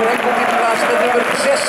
voor hem komt in de laatste nummer 6,